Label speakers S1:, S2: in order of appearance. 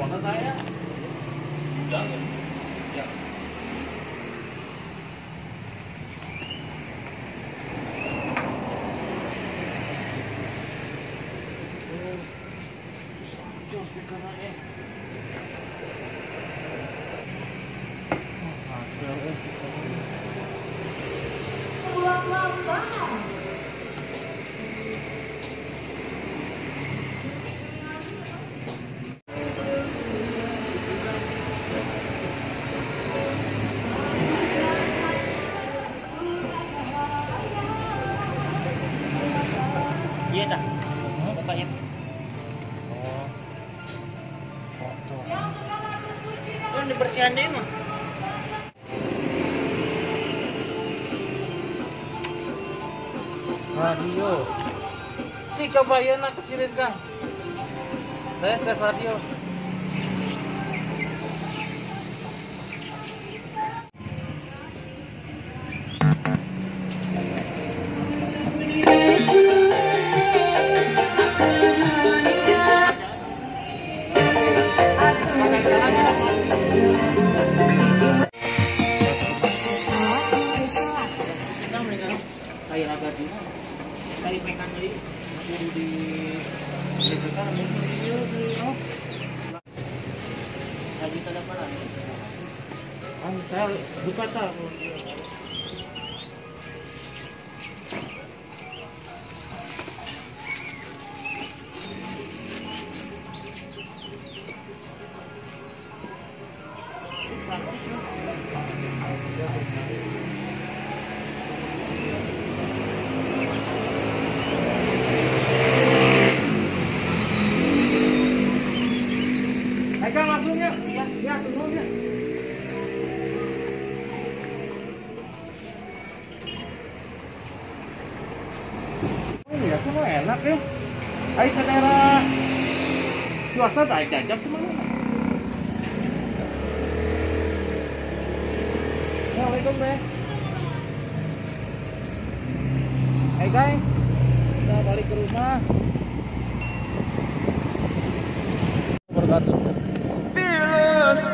S1: còn nó thấy á đỡ rồi dạ. Just because I am. Dah. Bapaknya. Oh.
S2: Kotor.
S1: Kan dibersihan deh mah.
S2: Radio. Si coba ya nak kecilin kang. Saya tes radio.
S1: Dulu. Cari mekan tadi. Aku di di mekan mungkin di di no. Lagi tak dapat
S2: saya buka tak. Enak ya. Ayo ke daerah swasta tak jajak ke mana? Assalamualaikum deh. Hai guys, kita balik ke rumah.
S3: Fearless.